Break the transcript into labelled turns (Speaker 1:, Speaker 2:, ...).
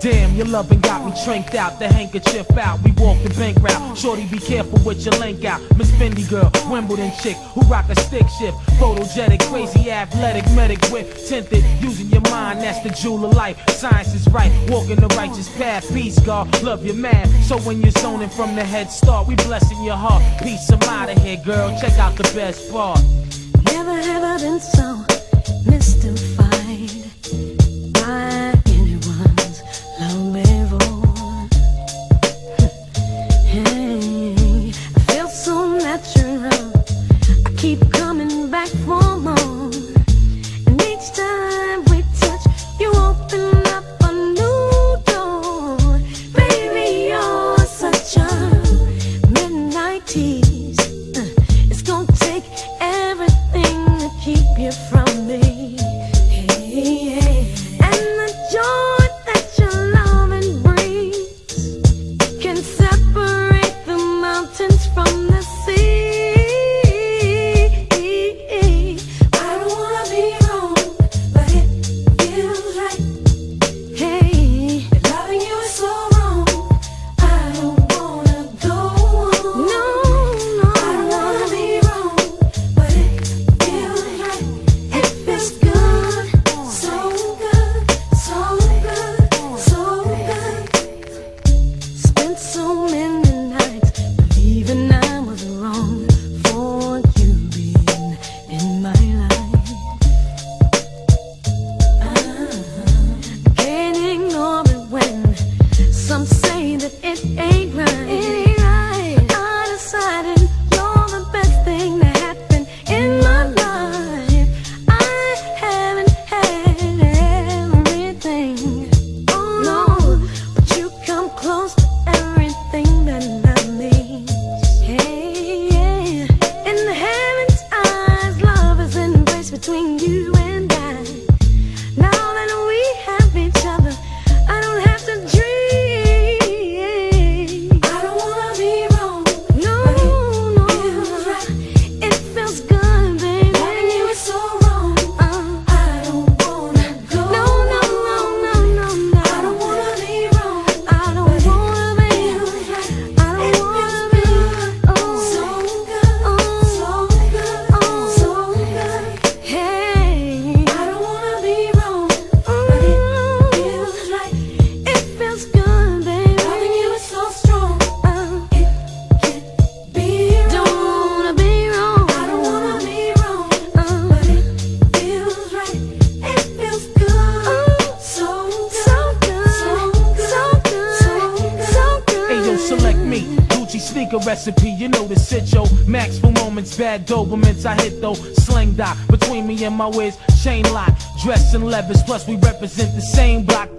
Speaker 1: Damn, your loving got me tranked out, the handkerchief out. We walkin' bank route. Shorty, be careful with your link out. Miss Fendi girl, Wimbledon chick, who rock a stick shift. Photogenic, crazy, athletic, medic whip. Tinted, using your mind, that's the jewel of life. Science is right, walking the righteous path. Peace, God, love your man. So when you're zoning from the head start, we blessing your heart. Peace, I'm outta here, girl. Check out the best part.
Speaker 2: Never have I been so mystified. keep coming back for
Speaker 1: Sneaker recipe, you know the sit yo. Max for moments, bad Dobermans I hit though. Sling dot between me and my whiz, chain lock. Dress in levers, plus we represent the same block.